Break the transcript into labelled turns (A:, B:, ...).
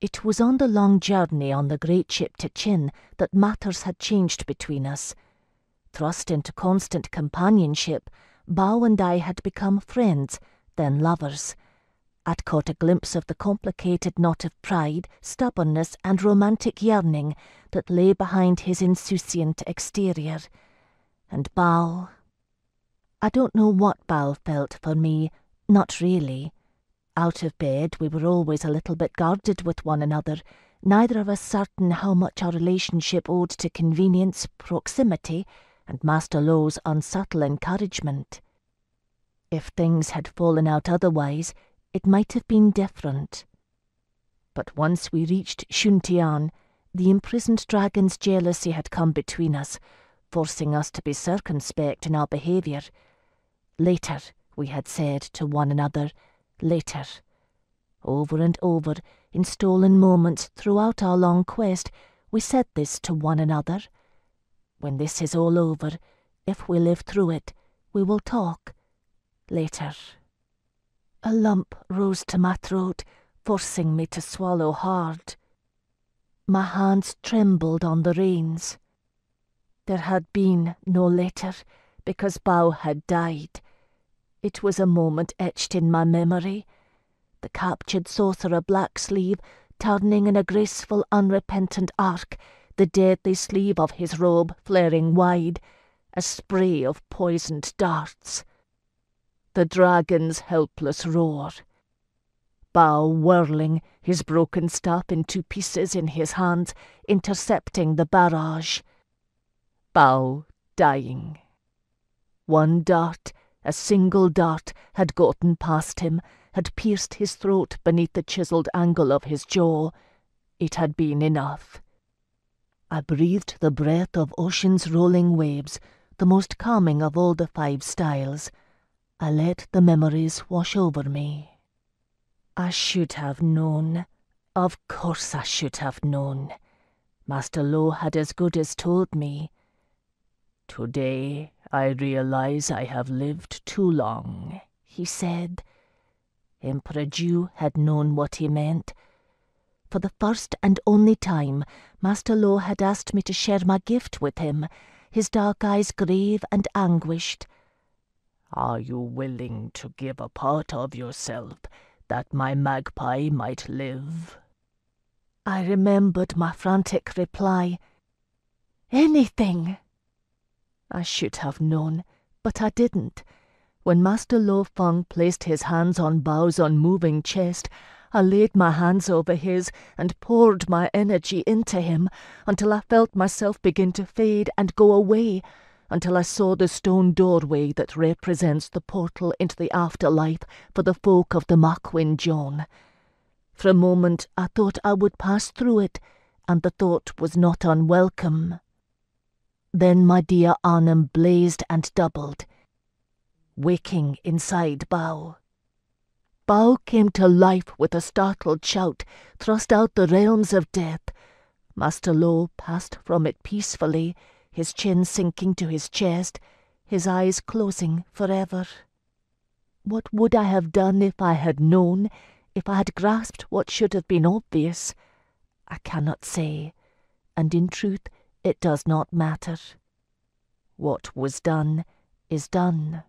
A: It was on the long journey on the great ship to Ch'in that matters had changed between us. Thrust into constant companionship, Bao and I had become friends, then lovers. I'd caught a glimpse of the complicated knot of pride, stubbornness, and romantic yearning that lay behind his insouciant exterior. And Bao. I don't know what Bao felt for me, not really. Out of bed, we were always a little bit guarded with one another, neither of us certain how much our relationship owed to convenience, proximity, and Master Lo's unsubtle encouragement. If things had fallen out otherwise, it might have been different. But once we reached Shuntian, the imprisoned dragon's jealousy had come between us, forcing us to be circumspect in our behaviour. Later, we had said to one another, later. Over and over, in stolen moments throughout our long quest, we said this to one another. When this is all over, if we live through it, we will talk. Later. A lump rose to my throat, forcing me to swallow hard. My hands trembled on the reins. There had been no letter, because Bao had died. It was a moment etched in my memory. The captured sorcerer black sleeve turning in a graceful, unrepentant arc, the deadly sleeve of his robe flaring wide, a spray of poisoned darts. The dragon's helpless roar. Bao whirling, his broken staff in two pieces in his hands, intercepting the barrage. Bao dying. One dart a single dart had gotten past him, had pierced his throat beneath the chiselled angle of his jaw. It had been enough. I breathed the breath of ocean's rolling waves, the most calming of all the five styles. I let the memories wash over me. I should have known. Of course I should have known. Master Lo had as good as told me. Today I realize I have lived too long, he said. Emperor Zhu had known what he meant. For the first and only time, Master Lo had asked me to share my gift with him, his dark eyes grave and anguished. Are you willing to give a part of yourself that my magpie might live? I remembered my frantic reply. Anything! I should have known, but I didn't. When Master Lo Feng placed his hands on Bao's unmoving chest, I laid my hands over his and poured my energy into him until I felt myself begin to fade and go away, until I saw the stone doorway that represents the portal into the afterlife for the folk of the Maghuin Dhonn. For a moment I thought I would pass through it, and the thought was not unwelcome. Then my dear Arnhem blazed and doubled, waking inside Bao. Bao came to life with a startled shout, thrust out the realms of death. Master Lo passed from it peacefully, his chin sinking to his chest, his eyes closing forever. What would I have done if I had known, if I had grasped what should have been obvious? I cannot say, and in truth it does not matter. What was done is done.